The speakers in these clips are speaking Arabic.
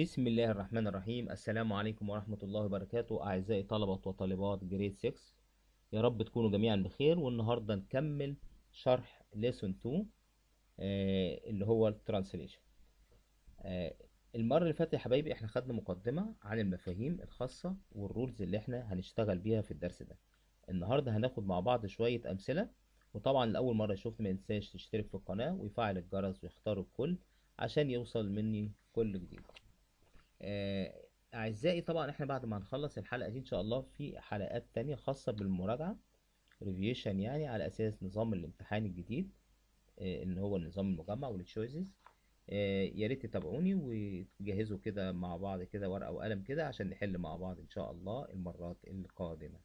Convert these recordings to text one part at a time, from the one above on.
بسم الله الرحمن الرحيم. السلام عليكم ورحمة الله وبركاته. أعزائي طلبة وطالبات grade 6 يا رب تكونوا جميعا بخير. والنهاردة نكمل شرح lesson 2 آه اللي هو ال translation آه المرة اللي فاتت يا حبايبي إحنا خدنا مقدمة عن المفاهيم الخاصة وال rules اللي إحنا هنشتغل بيها في الدرس ده. النهاردة هناخد مع بعض شوية أمثلة. وطبعا لأول مرة يشوفني ما ينساش تشترك في القناة ويفعل الجرس ويختار الكل عشان يوصل مني كل جديد. آه، أعزائي طبعا إحنا بعد ما هنخلص الحلقة دي إن شاء الله في حلقات تانية خاصة بالمراجعة revision يعني على أساس نظام الامتحان الجديد آه، اللي هو النظام المجمع وال choices يا ريت تتابعوني وتجهزوا كده مع بعض كده ورقة وقلم كده عشان نحل مع بعض إن شاء الله المرات القادمة.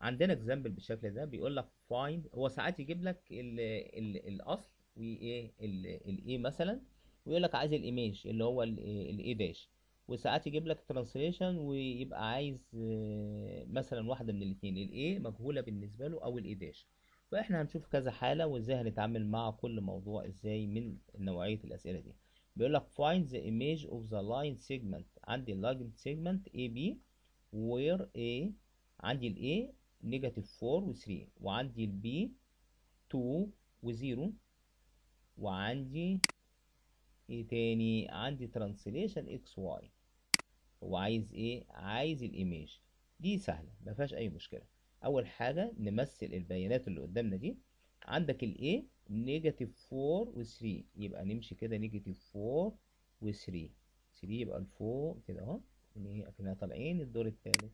عندنا example بالشكل ده بيقول لك find هو ساعات يجيب لك ال ال الأصل وإيه ال A مثلا ويقول لك عايز ال image اللي هو ال A dash وساعات يجيب لك translation ويبقى عايز آه، مثلا واحدة من الاثنين ال A مجهولة بالنسبة له أو ال A dash. فإحنا هنشوف كذا حالة وإزاي هنتعامل مع كل موضوع إزاي من نوعية الأسئلة دي. بيقول لك find the image of the line segment. عندي ال line segment AB where A عندي ال A negative 4 و 3 وعندي ال B 2 و 0 وعندي إيه تاني؟ عندي X Y هو عايز إيه؟ عايز ال image. دي سهلة ما فيهاش أي مشكلة. أول حاجة نمثل البيانات اللي قدامنا دي. عندك ال A negative 4 و3 يبقى نمشي كده negative 4 و3 3 يبقى لفوق كده أهو. أكننا طالعين الدور الثالث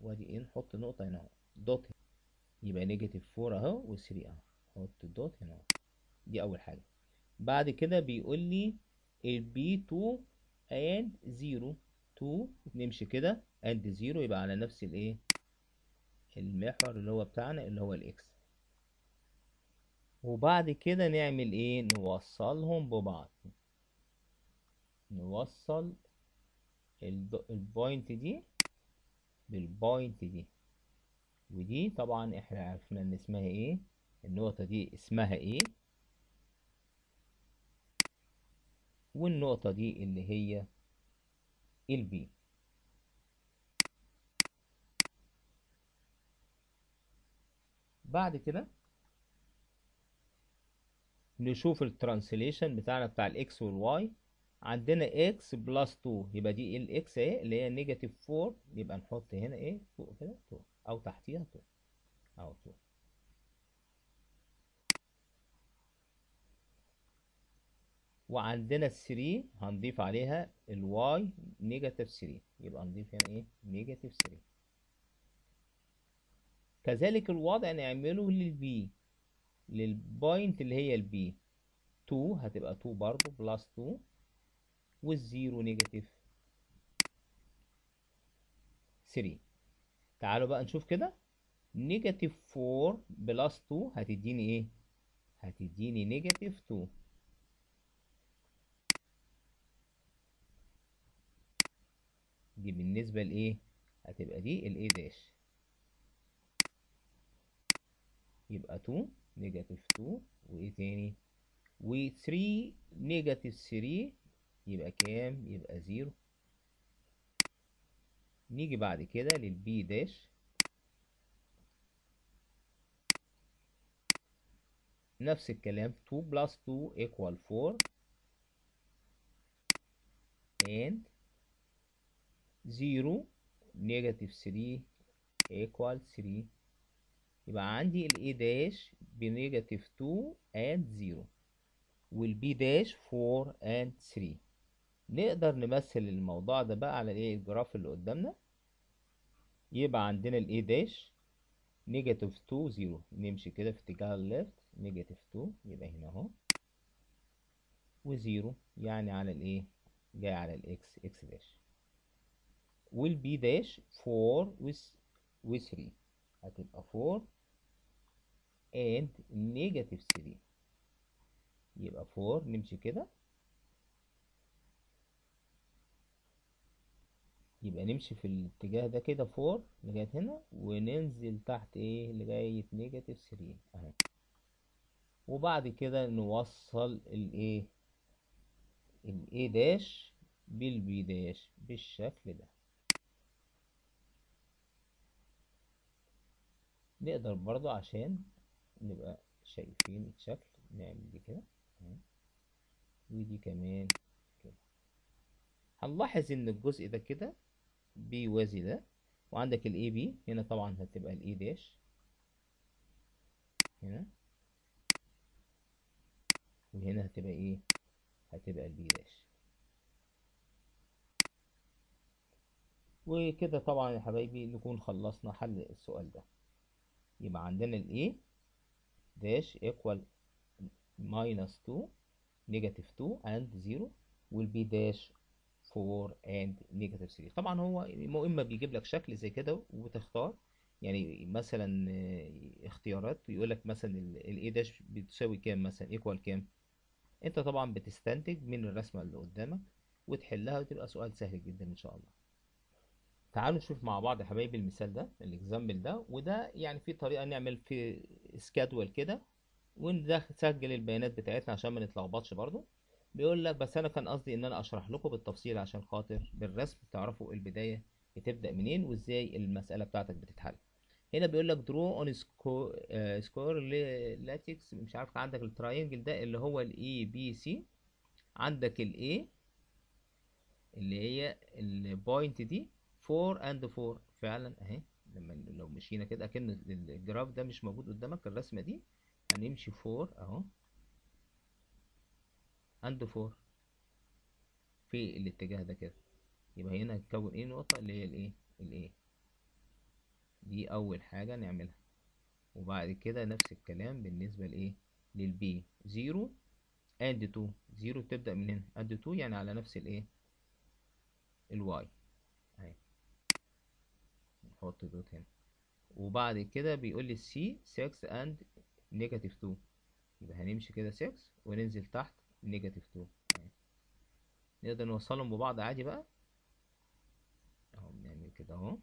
وأدي إيه؟ نحط نقطة هنا أهو. dot. يبقى negative 4 أهو و3 أهو. حط ال dot هنا أهو. دي أول حاجة. بعد كده بيقول لي ال B 2 and 0 2 نمشي كده and 0 يبقى على نفس الايه؟ المحور اللي هو بتاعنا اللي هو ال X وبعد كده نعمل إيه؟ نوصلهم ببعض. نوصل ال p- ال point دي بال point دي. ودي طبعا إحنا عرفنا إن اسمها إيه؟ النقطة دي اسمها إيه؟ والنقطة دي اللي هي ال B بعد كده نشوف ال translation بتاعنا بتاع ال X وال Y عندنا X plus 2 يبقى دي ال X اهي اللي هي negative 4 يبقى نحط هنا إيه؟ فوق كده 2 أو تحتيها 2 أو 2 وعندنا ال 3 هنضيف عليها ال Y negative 3 يبقى نضيف هنا إيه؟ negative 3 كذلك الوضع نعمله لل B لل point اللي هي ال B 2 هتبقى 2 برضو plus 2 وال zero negative 3 تعالوا بقى نشوف كده. negative 4 plus 2 هتديني إيه؟ هتديني negative 2 دي بالنسبة لإيه؟ هتبقى دي ال A dash يبقى 2 negative 2 وإيه تاني؟ و 3 negative 3 يبقى كام؟ يبقى 0 نيجي بعد كده لل B dash نفس الكلام 2 plus 2 equal 4 and 0 negative 3 equal 3 يبقى عندي ال A dash ب negative 2 and 0 وال B dash 4 and 3 نقدر نمثل الموضوع ده بقى على الايه ال graph اللي قدامنا. يبقى عندنا ال A dash negative 2 0 نمشي كده في اتجاه ال left negative 2 يبقى هنا اهو. و0 يعني على الايه جاي على ال X X dash وال B dash 4 و 3 هتبقى 4 and negative 3 يبقى 4 نمشي كده. يبقى نمشي في الاتجاه ده كده 4 لغاية هنا وننزل تحت إيه؟ لغاية negative 3 اهي وبعد كده نوصل الايه ال A dash بال B dash بالشكل ده. نقدر برضو عشان نبقى شايفين الشكل نعمل دي كده. ودي كمان كده. هنلاحظ إن الجزء ده كده بيوازي ده. وعندك ال AB هنا طبعا هتبقى ال A dash هنا. وهنا هتبقى إيه؟ هتبقى البي داش وكده طبعا يا حبايبي نكون خلصنا حل السؤال ده. يبقى عندنا ال A dash equal minus 2 negative 2 and 0 وال B dash 4 and negative 3 طبعا هو إما بيجيب لك شكل زي كده وتختار يعني مثلا آه، اختيارات يقول لك مثلا ال A dash بتساوي كام مثلا equal كام. أنت طبعا بتستنتج من الرسمة اللي قدامك وتحلها وتبقى سؤال سهل جدا إن شاء الله. تعالوا نشوف مع بعض يا حبايبي المثال ده الاكزامبل ده وده يعني في طريقة نعمل في سكادول كده ونسجل البيانات بتاعتنا عشان ما نتلخبطش برضو. بيقول لك بس أنا كان قصدي إن أنا أشرح لكم بالتفصيل عشان خاطر بالرسم تعرفوا البداية بتبدأ منين وإزاي المسألة بتاعتك بتتحل. هنا بيقول لك draw on square lattice مش عارف عندك ال triangle ده اللي هو ال ABC عندك ال A اللي هي ال point دي 4 and 4 فعلا اهي لما لو مشينا كده أكن ال graph ده مش موجود قدامك الرسمة دي هنمشي 4 أهو. and 4 في الاتجاه ده كده. يبقى هنا هتكون إيه نقطة اللي هي الايه ال A. دي أول حاجة نعملها. وبعد كده نفس الكلام بالنسبة لإيه لل B 0 and 2 0 بتبدأ من هنا. and 2 يعني على نفس الإيه ال Y. نحط دوت هنا. وبعد كده بيقول لي C 6 and negative 2 يبقى هنمشي كده 6 وننزل تحت negative 2 اهي نقدر نوصلهم ببعض عادي بقى؟ اهو بنعمل كده اهو.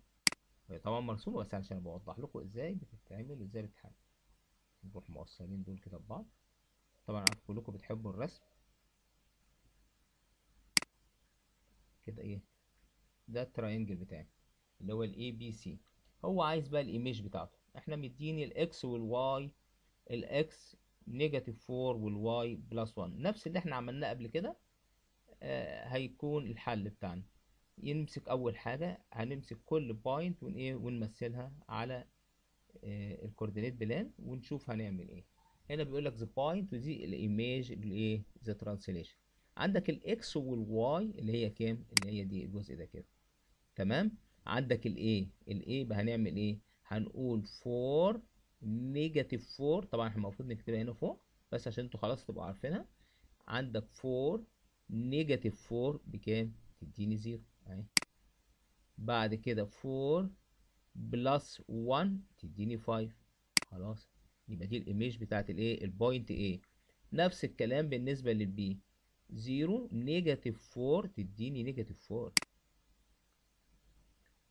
هي طبعا مرسومة بس عشان بوضح لكم إزاي بتتعمل وإزاي بتتحل نروح موصلين دول كده ببعض. طبعا عارف كلكم بتحبوا الرسم. كده إيه؟ ده ال triangle بتاعي. اللي هو ال ABC هو عايز بقى ال image بتاعته. إحنا مديني ال X وال Y ال X negative 4 وال Y plus 1 نفس اللي إحنا عملناه قبل كده آه هيكون الحل بتاعنا. يمسك أول حاجة هنمسك كل point one ونمثلها على آه ال coordinate plane ونشوف هنعمل إيه. هنا بيقول لك the point ودي ال image الايه the translation. عندك ال X وال Y اللي هي كام؟ اللي هي دي الجزء ده كده. تمام؟ عندك الايه ال A بقى هنعمل إيه؟ هنقول 4 negative 4 طبعا إحنا المفروض نكتبها هنا فوق بس عشان أنتوا خلاص تبقوا عارفينها. عندك 4 negative 4 بكام؟ تديني 0 أهي. بعد كده 4 plus 1 تديني 5 خلاص. يبقى دي ال image بتاعت الايه ال point A نفس الكلام بالنسبة لل B 0 negative 4 تديني negative 4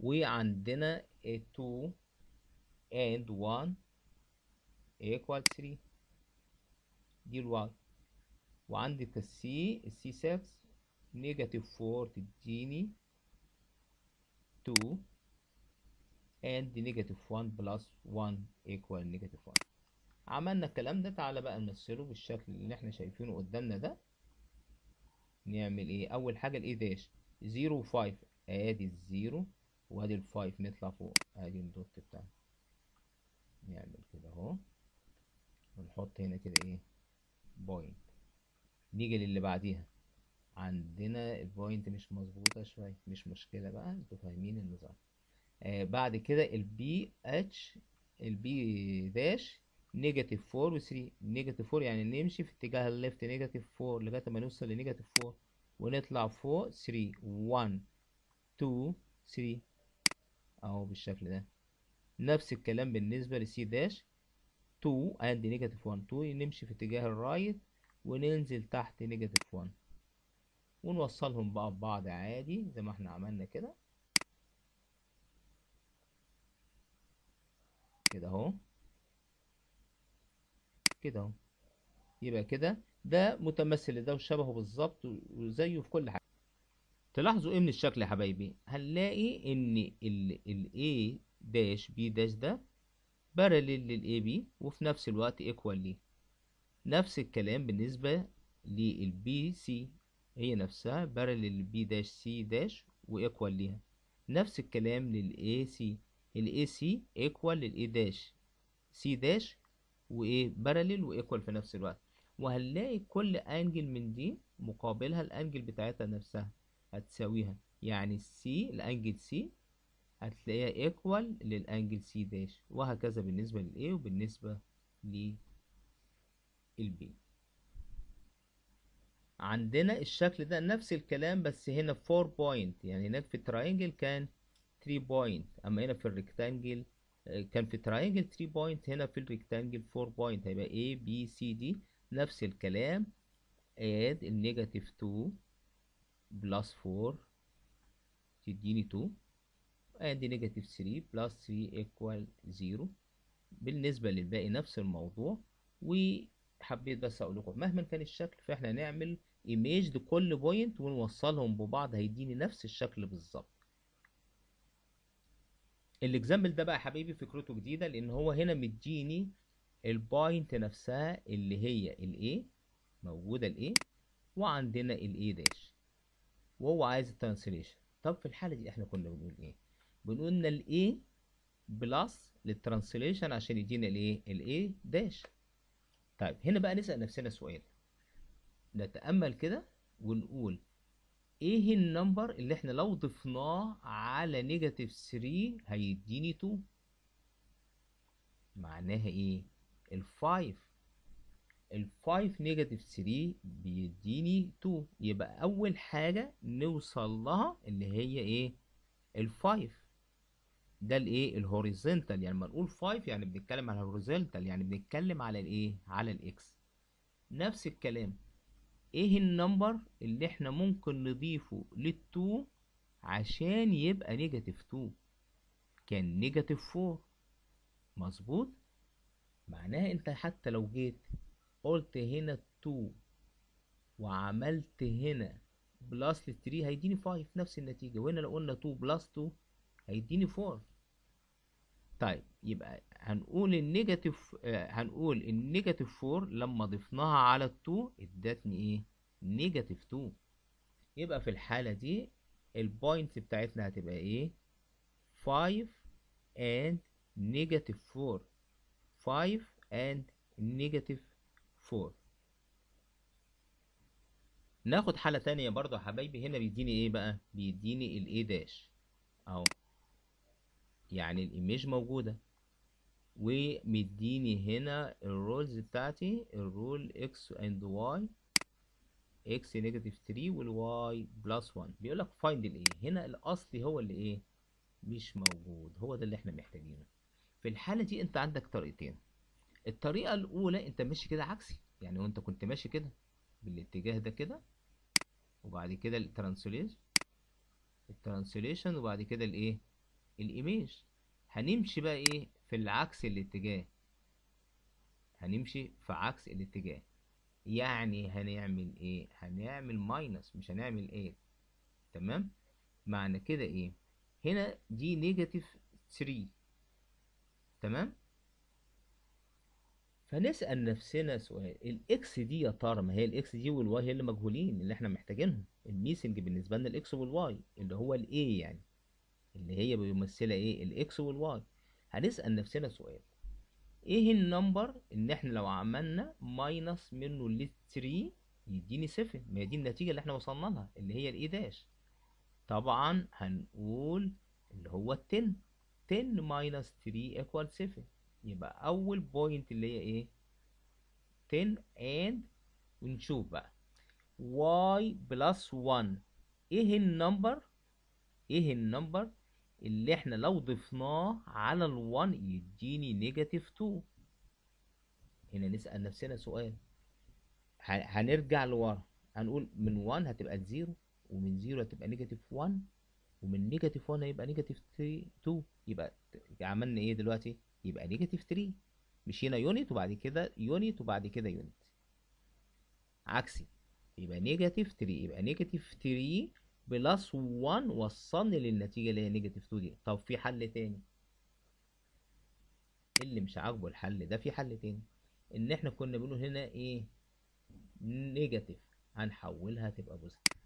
وعندنا 2 and 1 equal 3 دي ال Y وعندك ال C ال C 6 negative 4 تديني 2 and negative 1 plus 1 equal negative 1 عملنا الكلام ده تعالى بقى نمثله بالشكل اللي إحنا شايفينه قدامنا ده. نعمل إيه؟ أول حاجة ال A dash 0 و5 آدي ال zero. وادي ال five نطلع فوق. ادي ال dot بتاعنا. نعمل كده اهو. ونحط هنا كده إيه؟ point. نيجي للي بعديها. عندنا ال point مش مظبوطة شوية. مش مشكلة بقى أنتوا فاهمين النظام. آه بعد كده ال B H ال B dash negative 4 و 3 negative 4 يعني نمشي في اتجاه ال left negative 4 لغاية ما نوصل ل negative 4 ونطلع فوق 3 1 2 3 أهو بالشكل ده. نفس الكلام بالنسبة ل C dash. 2 and negative 1 2 نمشي في اتجاه ال right وننزل تحت negative 1 ونوصلهم بقى ببعض عادي زي ما إحنا عملنا كده. كده اهو. كده اهو. يبقى كده. ده متمثل لده وشبهه بالظبط وزيه في كل حاجة. تلاحظوا إيه من الشكل يا حبايبي؟ هنلاقي إن ال A dash B dash ده parallel لل AB وفي نفس الوقت equal ليه. نفس الكلام بالنسبة لل BC هي نفسها parallel لل B dash C dash و equal ليها. نفس الكلام لل AC ال AC equal لل A dash C dash وايه parallel و equal في نفس الوقت. وهنلاقي كل angle من دي مقابلها ال angle بتاعتها نفسها. هتساويها. يعني ال C ال angle C هتلاقيها equal لل angle C dash وهكذا بالنسبة لل A وبالنسبة لل B عندنا الشكل ده نفس الكلام بس هنا 4 point يعني هناك في ال triangle كان 3 point أما هنا في ال rectangle كان في ال triangle 3 point هنا في ال rectangle 4 point هيبقى A B C D. نفس الكلام. Add ال negative 2 plus 4 تديني 2 add negative 3 plus 3 equal 0 بالنسبة للباقي نفس الموضوع وحبيت بس أقول لكم مهما كان الشكل فإحنا نعمل image لكل point ونوصلهم ببعض هيديني نفس الشكل بالظبط. ال example ده بقى يا حبيبي فكرته جديدة لأن هو هنا مديني ال point نفسها اللي هي ال A موجودة ال A وعندنا ال A dash وهو عايز ال translation. طب في الحالة دي إحنا كنا بنقول إيه؟ بنقول إن ال A plus لل translation عشان يدينا ال A ال A dash طيب هنا بقى نسأل نفسنا سؤال. نتأمل كده ونقول إيه ال number اللي إحنا لو ضفناه على negative 3 هيديني 2 معناها إيه؟ ال five ال five negative 3 بيديني 2 يبقى أول حاجة نوصل لها اللي هي إيه؟ ال five ده الإيه؟ ال horizontal يعني لما نقول 5 يعني بنتكلم على ال horizontal يعني بنتكلم على الإيه؟ على ال X نفس الكلام. إيه ال number اللي إحنا ممكن نضيفه لل2 عشان يبقى negative 2 كان negative 4 مظبوط؟ معناها أنت حتى لو جيت قلت هنا 2 وعملت هنا plus ل 3 هيديني 5 نفس النتيجة وهنا لو قلنا 2 plus 2 هيديني 4 طيب يبقى هنقول ال negative آه هنقول ال negative 4 لما ضفناها على ال 2 ادتني إيه؟ negative 2 يبقى في الحالة دي ال point بتاعتنا هتبقى إيه؟ 5 and negative 4 5 and negative 4 ناخد حالة تانية برضو يا حبايبي. هنا بيديني إيه بقى؟ بيديني ال A dash أهو. يعني ال image موجودة. ومديني هنا ال rules بتاعتي ال rule x and y. X negative 3 وال Y plus 1 بيقول لك find ال A هنا الأصلي هو اللي إيه مش موجود. هو ده اللي إحنا محتاجينه. في الحالة دي أنت عندك طريقتين. الطريقة الأولى أنت ماشي كده عكسي. يعني وأنت كنت ماشي كده بالاتجاه ده كده وبعد كده ال translation ال translation وبعد كده الإيه؟ ال image. هنمشي بقى إيه؟ في العكس الاتجاه. هنمشي في عكس الاتجاه. يعني هنعمل إيه؟ هنعمل minus مش هنعمل إيه تمام؟ معنى كده إيه؟ هنا دي negative 3 تمام؟ فنسأل نفسنا سؤال ال X دي يا ترى ما هي ال X دي وال Y هي اللي مجهولين اللي إحنا محتاجينهم. ال missing بالنسبة لنا ال X وال Y اللي هو ال A يعني اللي هي بيمثلها إيه؟ ال X وال Y هنسأل نفسنا سؤال إيه ال number ان إحنا لو عملنا minus منه ل 3 يديني 7 ما هي دي النتيجة اللي إحنا وصلنا لها اللي هي ال A dash طبعا هنقول اللي هو ال 10 10 minus 3 equal 7 يبقى أول point اللي هي إيه؟ 10 and ونشوف بقى. Y plus 1 إيه ال number إيه ال number اللي إحنا لو ضفناه على ال 1 يديني negative 2 هنا نسأل نفسنا سؤال. هنرجع لورا. هنقول من 1 هتبقى 0 ومن 0 هتبقى negative 1 ومن negative 1 هيبقى negative 2 يبقى عملنا إيه دلوقتي؟ يبقى negative 3 مشينا unit وبعد كده unit وبعد كده unit عكسي. يبقى negative 3 يبقى negative 3 plus 1 وصلني للنتيجة اللي هي negative 2 دي. طب في حل تاني. اللي مش عاجبه الحل ده؟ في حل تاني. إن إحنا كنا بنقول هنا إيه؟ negative هنحولها تبقى positive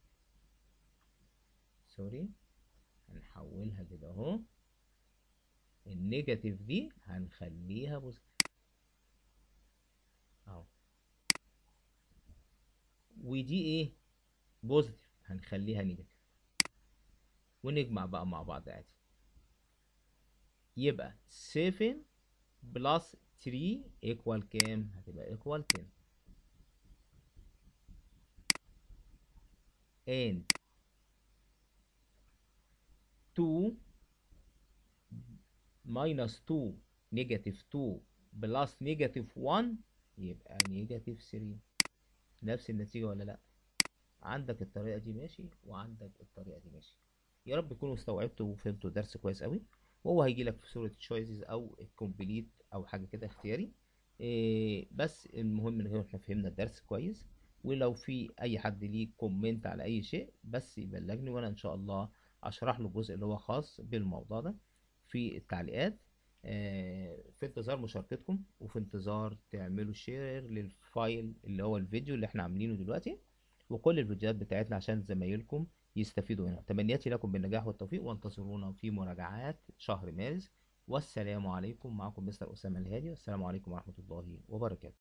sorry. هنحولها كده أهو. ال negative دي هنخليها positive. أهو. ودي إيه؟ positive. هنخليها negative. ونجمع بقى مع بعض عادي. يبقى 7 plus 3 equal كام؟ هتبقى equal 10 and 2 minus 2 negative 2 plus negative 1 يبقى negative 3 نفس النتيجة ولا لأ؟ عندك الطريقة دي ماشي وعندك الطريقة دي ماشي. يا رب تكونوا استوعبتوا وفهمتوا الدرس كويس قوي. وهو هيجي لك في صورة choices أو complete أو حاجة كده اختياري. إيه بس المهم إن إحنا فهمنا الدرس كويس. ولو في أي حد ليه كومنت على أي شيء بس يبلغني وأنا إن شاء الله أشرح له الجزء اللي هو خاص بالموضوع ده. في التعليقات آه، في انتظار مشاركتكم وفي انتظار تعملوا share لل file اللي هو الفيديو اللي إحنا عاملينه دلوقتي وكل الفيديوهات بتاعتنا عشان زمايلكم يستفيدوا منها. تمنياتي لكم بالنجاح والتوفيق وانتظرونا في مراجعات شهر مارس. والسلام عليكم. معكم مستر أسامة الهادي. والسلام عليكم ورحمة الله وبركاته.